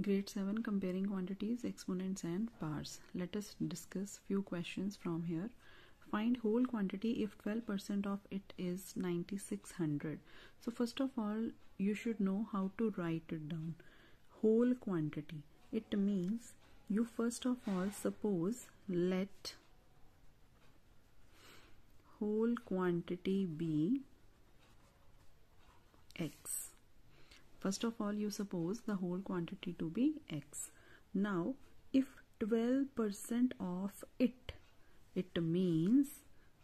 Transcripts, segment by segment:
Grade 7 Comparing Quantities, Exponents and Powers. Let us discuss few questions from here. Find whole quantity if 12% of it is 9600. So first of all, you should know how to write it down. Whole quantity. It means you first of all suppose let whole quantity be x First of all, you suppose the whole quantity to be x. Now, if 12% of it, it means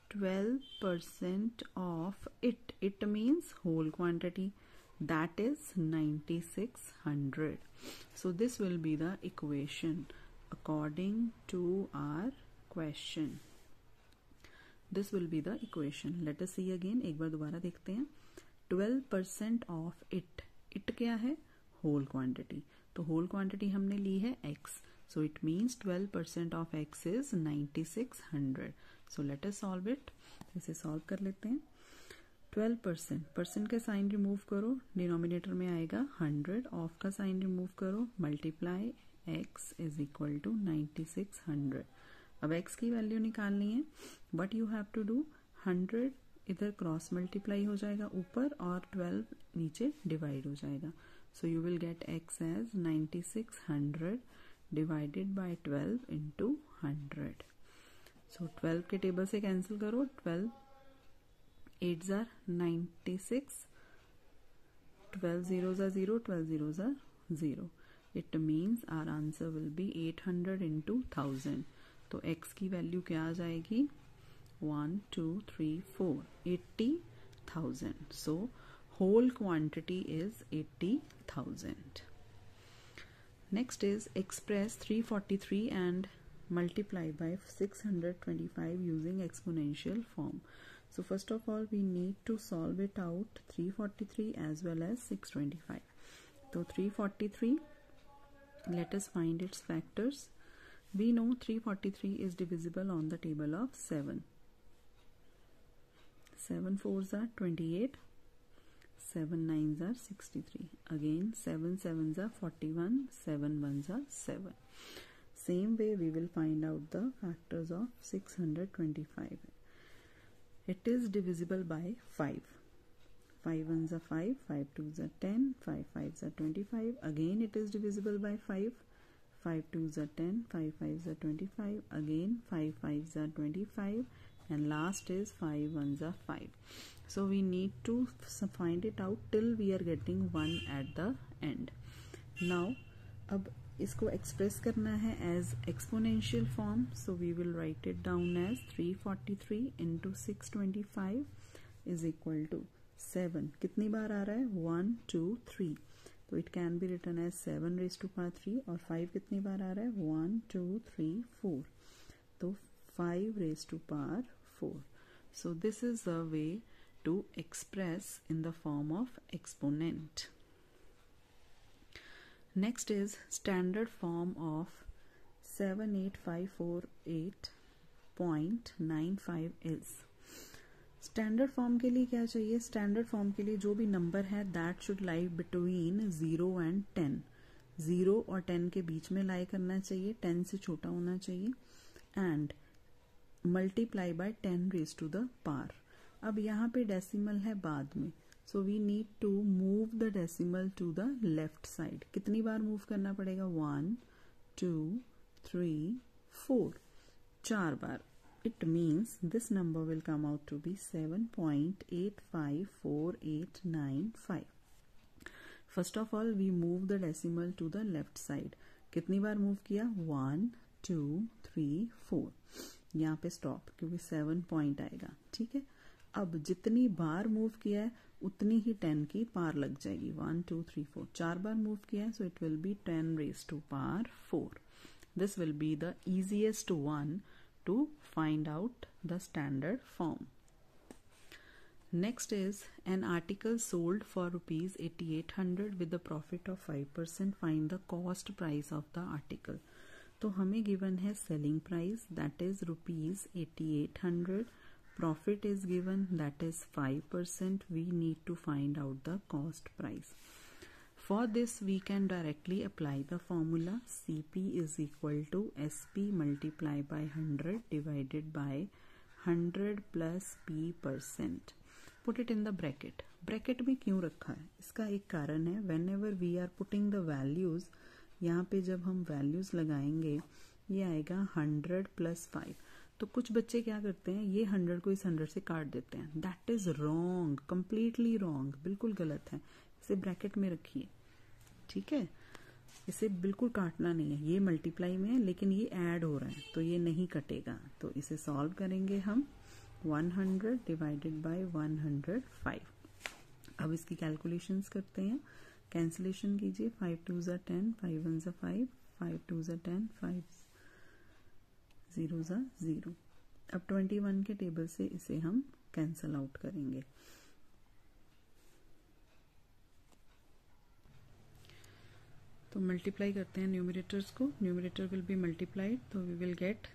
12% of it, it means whole quantity that is 9600. So this will be the equation according to our question. This will be the equation. Let us see again. एक बार दोबारा देखते हैं 12% of it it क्या है whole quantity तो whole quantity हमने ली है x so it means twelve percent of x is ninety six hundred so let us solve it इसे सॉल्व कर लेते हैं. ट्वेल्व परसेंट परसेंट का साइन रिमूव करो. डिनोमिनेटर में आएगा हंड्रेड ऑफ़ का साइन रिमूव करो. Multiply x is equal to ninety अब एक्स की वैल्यू निकालनी है. But you have to do hundred इधर क्रॉस मल्टीप्लाई हो जाएगा ऊपर और ट्वेल्व नीचे डिवाइड हो जाएगा। So you will get x as ninety six hundred divided by twelve into hundred so twelve के टेबल से कैंसिल करो। ट्वेल्व एट जार नाइन्टी सिक्स ट्वेल्व ज़ीरो जार twelve zero jar zero it means our answer will be eight hundred into thousand तो x की value क्या आ जाएगी? 1 2 3 4 80000 so whole quantity is 80000 next is express 343 and multiply by 625 using exponential form. So first of all we need to solve it out 343 as well as 625 so 343 let us find its factors. We know 343 is divisible on the table of 7 7 4s are 28 7 9s are 63 again 7 7s are 41 7 1s are 7 same way we will find out the factors of 625 it is divisible by 5 5 ones are 5 5 2s are 10 5 5s are 25 again it is divisible by 5 5 2s are 10 5 5s are 25 again 5 5s are 25 and last is 5 ones are 5 so we need to find it out till we are getting 1 at the end. Now, अब इसको express करना है as exponential form so we will write it down as 343 into six twenty five is equal to seven कितनी बार आ रहा है? One two three तो it can be return as seven raise to power three और five कितनी बार आ रहा है? वन टू थ्री फोर तो 5 raised to power 4. So this is a way to express in the form of exponent. Next is standard form of 78548.95 is. Standard form के लिए क्या चाहिए स्टैंडर्ड फॉर्म के लिए जो भी नंबर है that should lie between zero and ten zero और टेन के बीच में लाई करना चाहिए टेन से छोटा होना चाहिए and multiply by ten raise to the power अब यहाँ पे डेसिमल है बाद में. So we need to move the decimal to the left side कितनी बार मूव करना पड़ेगा? वन टू थ्री फोर चार बार. It means this number will come out to be seven point eight five four eight nine five first of all we move the decimal to the left side कितनी बार move किया? One two three four यहाँ पे stop क्योंकि seven point आएगा, ठीक है? अब जितनी बार मूव किया है, उतनी ही टेन की पार लग जाएगी। वन टू थ्री फोर चार बार मूव किया है so it will be ten raise to power four this will be the easiest one to find out the standard form next is an article sold for rupees eighty eight hundred with profit of five percent find the cost price of the article तो हमें given है selling price that is rupees eighty eight hundred profit is given that is five percent we need to find out the cost price for this we can directly apply the formula CP is equal to S P multiply by hundred divided by hundred plus P percent put it in the bracket bracket में क्यों रखा है? इसका एक कारण है whenever we are putting the values यहाँ पे जब हम वैल्यूज़ लगाएँगे, ये आएगा हंड्रेड प्लस फाइव तो कुछ बच्चे क्या करते हैं, ये हंड्रेड को इस हंड्रेड से काट देते हैं. That is wrong completely wrong बिल्कुल गलत है. इसे ब्रैकेट में रखिए, ठीक है? इसे बिल्कुल काटना नहीं है. ये मल्टीप्लाई में है, लेकिन ये ऐड हो रहा है तो ये नहीं कटेगा. तो इसे सॉल्व करेंगे हम. 100 डिवाइडेड बाय 105 अब इसकी कैलकुलेशंस करते हैं. कैंसिलेशन कीजिए। फाइव टू ज़ा टेन फाइव वन ज़ा फाइव फाइव टू ज़ा टेन फाइव ज़ीरो ज़ा ज़ीरो अब ट्वेंटी वन के टेबल से इसे हम कैंसल आउट करेंगे। तो मल्टीप्लाई करते हैं न्यूमिरेटर्स को। न्यूमिरेटर विल बी मल्टीप्लाइड तो we will get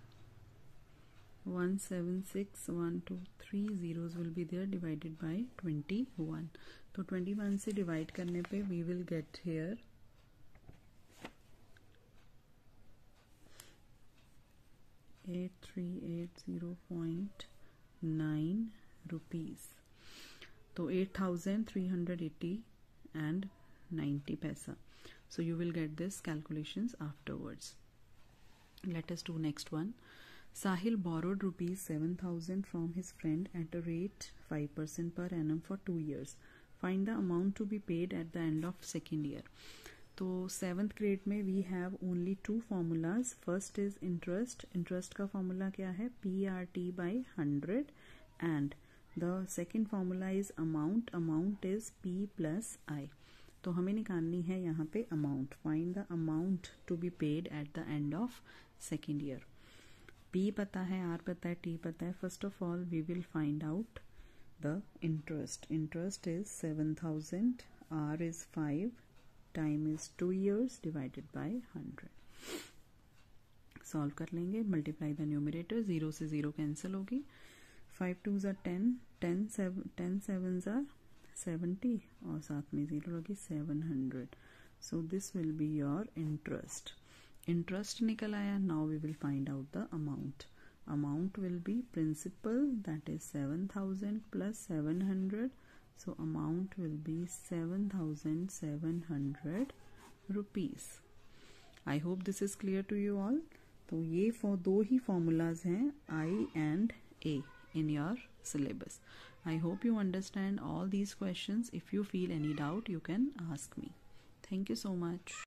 one seven six one two three zeros will be there divided by twenty one तो 21 से डिवाइड करने पे we will get here eight three eight zero point nine rupees तो eight thousand three hundred eighty and ninety paisa so you will get this calculation afterwards latest to next one Sahil borrowed rupees seven thousand from his friend at the rate five percent per annum for two years find the amount to be paid at the end of second year तो seventh grade में we have only two formulas first is interest interest का formula क्या है? P R T by hundred and the second formula is amount amount is P plus I तो हमें निकालनी है यहाँ पे amount find the amount to be paid at the end of second year P पता है आर पता है टी पता है. First of all we will find out interest interest is seven thousand R is five time is two years divided by hundred solve कर लेंगे multiply the numerator zero से zero cancel होगी। Five two ज़ा ten ten seven ten seven ज़ा seventy और साथ में zero लगी seven hundred so this will be your interest interest निकल आया now we will find out the amount amount will be principal that is seven thousand plus seven hundred so amount will be seven thousand seven hundred rupees I hope this is clear to you all तो ये for दो ही formulas हैं I and A in your syllabus. I hope you understand all these questions. If you feel any doubt, you can ask me. Thank you so much.